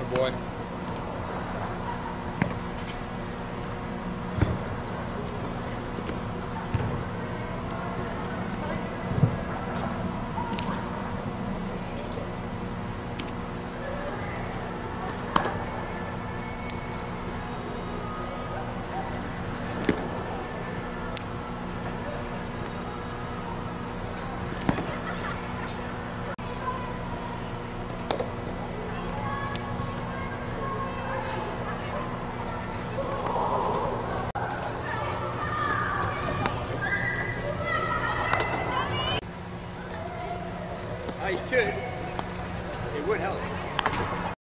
Oh, boy. they should, it would help.